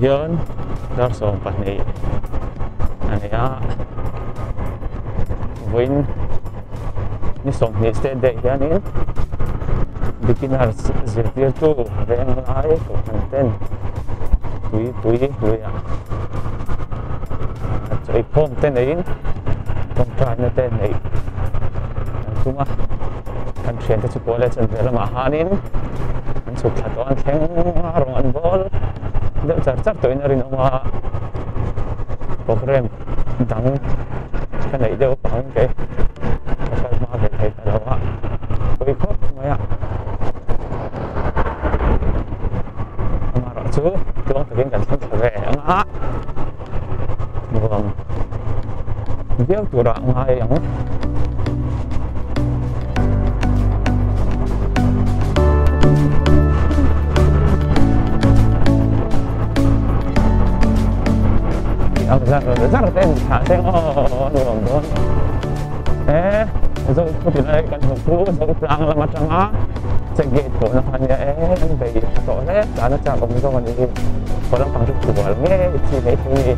Hirn, ja, so, ach nee, naja, wohin, nicht so, nee, ist der, der hier nicht, beginnt sehr viel zu, wenn man reicht, und dann, dann, tui, tui, tui, ja, also ich komme dann hin, komme dann nicht hin, dann tun wir, dann schenkt er zu vorletzten, wenn wir mal hin, und so er wollen, college an velama hanin an chu thla to an thleng rong an bol de char char to in arin oma program dang kan nei deuh pang ke e ka e ma ve thei ta lawa koi khop maya amara chu zo ko tilai kan hu zo là la matanga á, gate ko na nó eh ang bay to le dana cha ko mi ko ni ko lang pang chu wal nge chi nei chi ni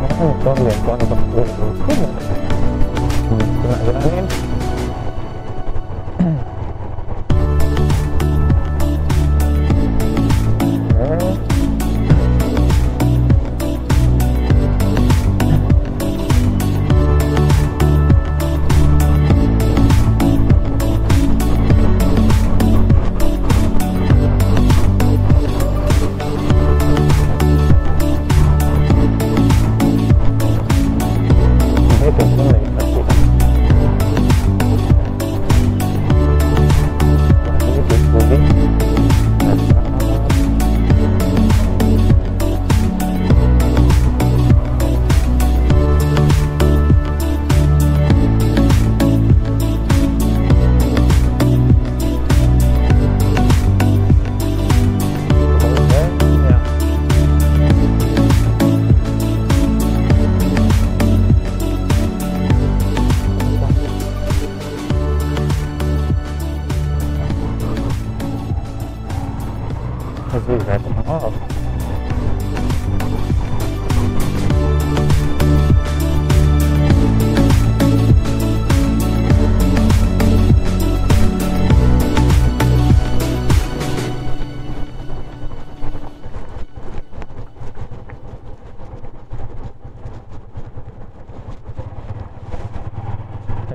nó có một con liền con vật luôn không lại cái đó em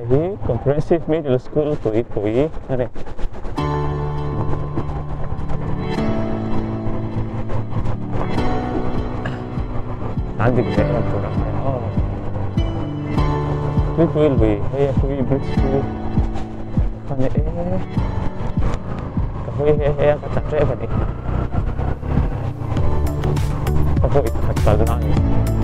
ही compressive middle school हुई हुई अरे। हाँ दिख जाएगा थोड़ा। हुई हुई हुई हुई हुई ब्रिज हुई अरे हुई है है आप तक रहे बने। तो वो इतना चल रहा है।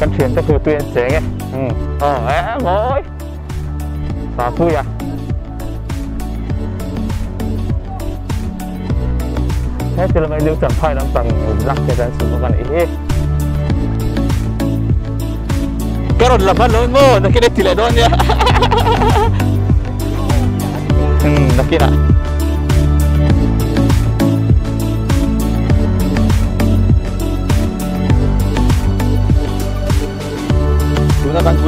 Con thuyền các tu tuyên chén nghe ừ. Ờ é mối và vui à. Thế thì là mấy lưu tầm phai lắm tầm lắc cái dân sự con ý cái rồi là phát lỗi ngô, nó cái đấy thì lại đón nhá. Ừ nó kia nào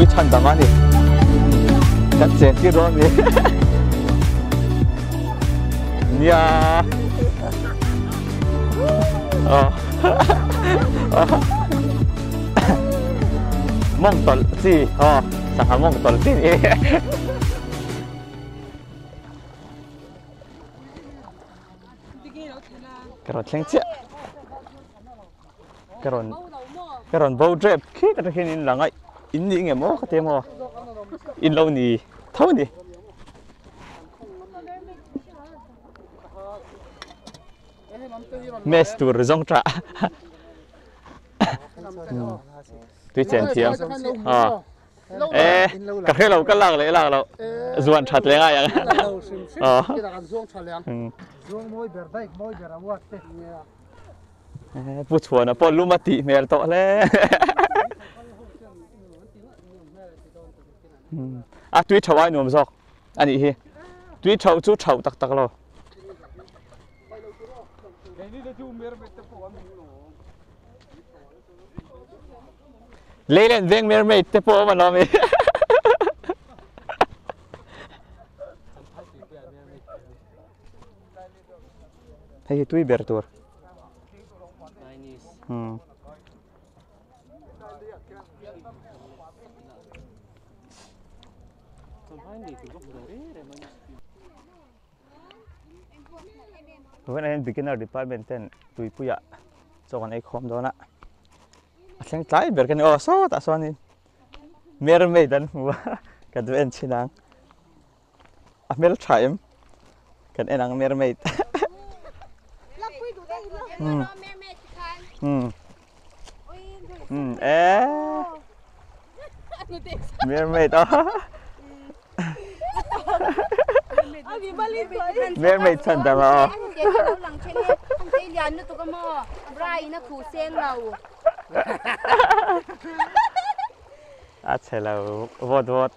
อุ้ยชันประมาณนี้ชัดเจนที่ร้อนนี้เนี่ยมองตอลสิอ๋อสังหมองตอลสิกระโดดเชงเชี่ยกระโดดกระโดดโบว์ดริปคิดอะไรกันนี่หลังไอ in ni nge mo ka te mo in lo ni thau ni mes tur zong tra tuy chen thiam à ê cà phê lâu cái lạc lấy lạc lâu zuan chặt lấy ngay à ờ bu chuan a pon luma ti mer to อะตุ้ยชาวไอ้หนุ่มซอกอันนี้เฮตุ้ยชาวจู่ชาวตักตักเราเล่นเวงเมร์เมย์เตปอมันเราไหมให้ตุ้ยเบิร์ตัวอืม When I beginner department then tui puya so kan ai khom dona. Atleng tai ber kan oh so ta so ni. Mer me dan mu ka du en chinang. A mel time kan enang mer me. Hmm. Hmm. Hmm. Eh. Mermaid. เม่ยนไม่ฉันแต่เราหลังเชนอันเดียนนุตุกมอไรนะขู่เซียงเราอาเชลาวอดวอด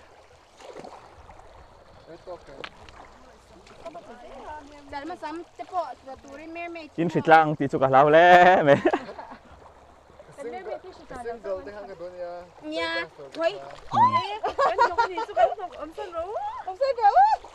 แต่มาซ้ำจะปอดตูริเมร์เมจินสิตลังตีสุกเราเล้วไหม Yeah. Wait. Oh. Ben nog niet zo goed. Om zijn rood. Om zijn rood.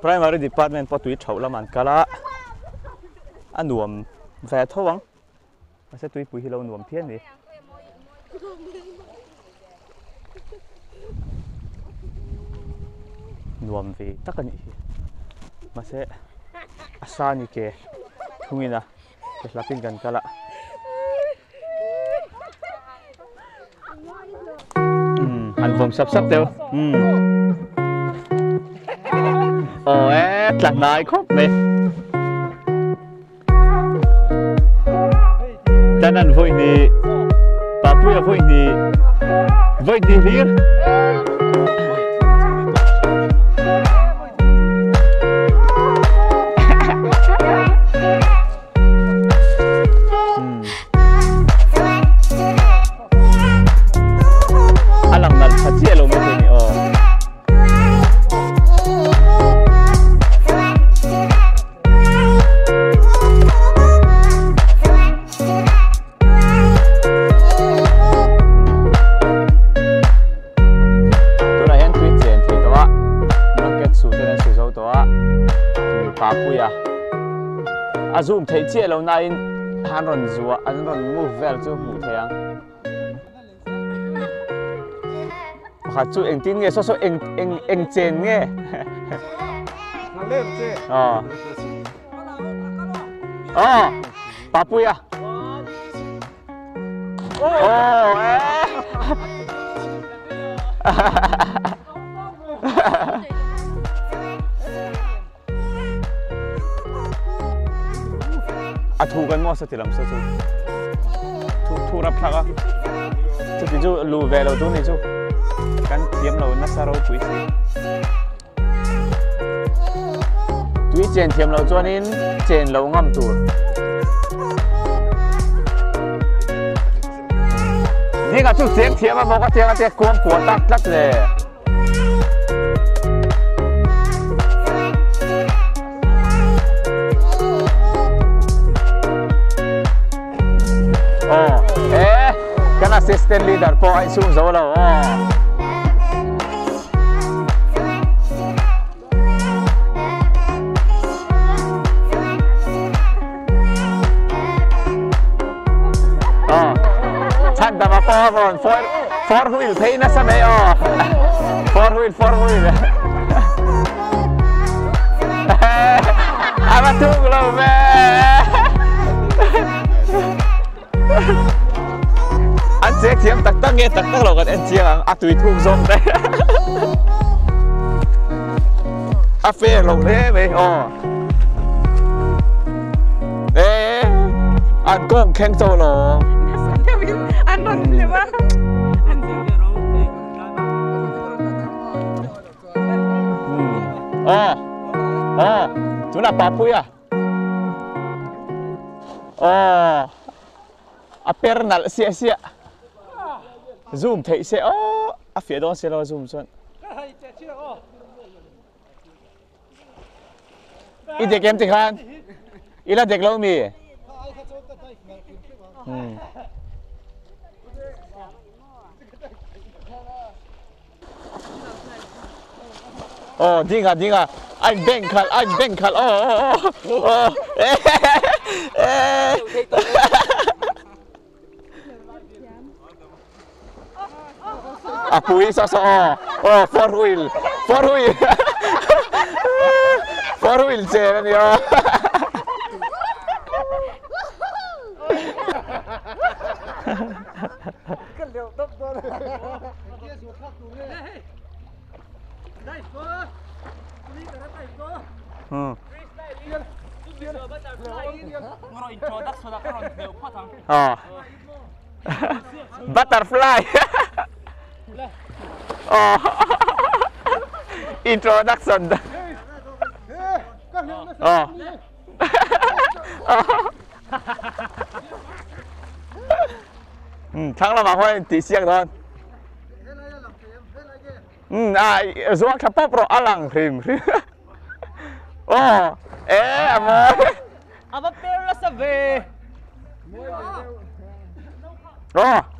primary department po tui thau laman kala. Anuam ve thawang. Ase tui pui hilo nuam thian ni. Nuam ve takani hi. Mase asani ke thungina ke lapin gan kala. Hmm, an vom sap sap teo. Hmm. Ồ, é, là nói khóc mẹ. Cho nên vui thì bà là vui thì vui thì liếc. Lâu nay han ron zua an ron mu vel chu mu thiang pakhat chu eng tin nge so so eng eng eng chen chứ. ờ. Ờ papuya oh à thu cái mua sao thì làm sao chứ thu thu ra plug á chứ thì chú lù về lâu chỗ này chú cái điểm lâu nó sao quý quý quý chèn thiềm lâu cho nên chèn lâu ngâm tủ riêng cả chú tiếng thiềm mà bỏ cái tiếng cái tiếng cuốn cuốn tắt tắt rồi Oh, eh, kan assistant leader po ay zoom sa wala. Oh. Oh. Chan mà po ron. Four, four wheel. Pay na sao may oh. Four wheel, four wheel. Ama tuglo be. anh sẽ thiếm tắc tắc nghe tắc tắc lâu gần anh chia à tùy thùng rong đấy. À phê lâu thế mày ồ. Ê anh cũng khen sâu lâu anh còn gì mà anh ồ ồ chú là bà pui à? Ồ à per nal xe xe zoom thấy xe ô à phía đó xe lo zoom xuân ít đẹp em thì khan ít là đẹp lâu mì ừ. Oh, dinga, à, dinga. À. Anh bên khal, anh bên khal. Oh, oh, oh. oh. A puis a so. Oh, four wheel. Four wheel. Four wheel seven, yo. Hmm. Ah. Butterfly. nhá. Cái liệu tấp đó này. Kia xuống khắc xuống đi. Đây, cô. Đi cái này cô. Ừ. ngồi cho đắc số đắc còn đều phát thằng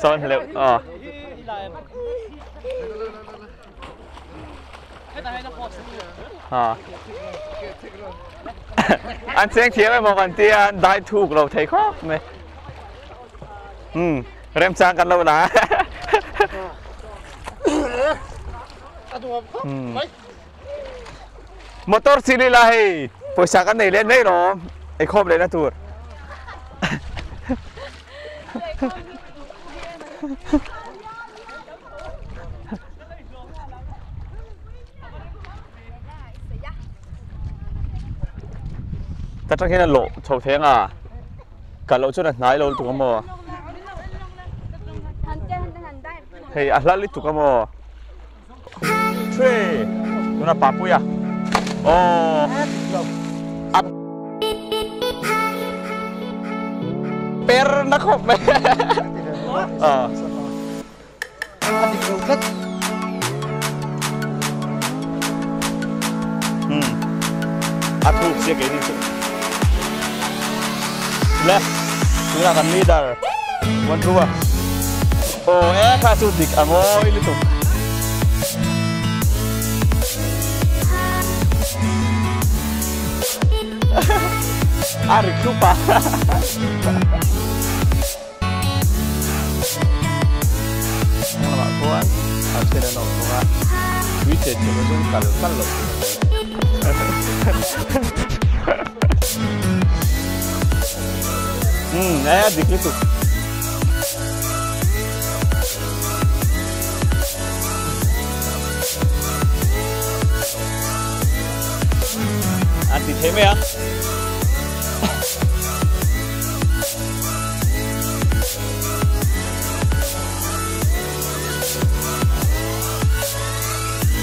ซ้อนเร็วอ๋อออันเสียงเทียบไปบอกกันเตียได้ถูกเราไทยครอบไหมอืมเริ่มจางกันแล้วนะมอเตอร์ซีรีส์ไรปวดชักกันไหนเล่นไม่หรอไอ้ครอบเลยนะทูด ta chắc là lộ chỗ thế à. Cả lộ chỗ này nãy lộ tụi mò. Hey à lát lít tụi mò. Thuê tụi nó bắp bùi à? Ồ. Ăn per nó khóc mẹ 啊，不，直接给你走。来，你那个 leader，稳住啊！哦，哎，卡住的，啊，我一路走。哈哈，阿里库巴，哈哈哈哈哈。 또한 아스테레 농도가 위치에 적어준 갈로살로 음, é difícil. Anti-Thema.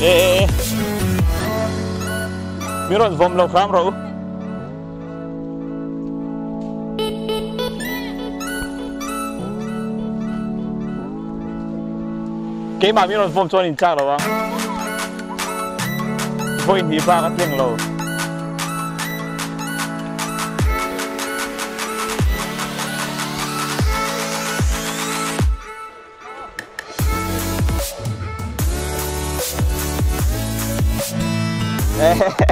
Ê, ê. rồi vòng lâu khám rồi. Cái mà mình rồi vòng cho nên chắc rồi ba. Vâng, Voi đi ba cái tiếng lâu. É.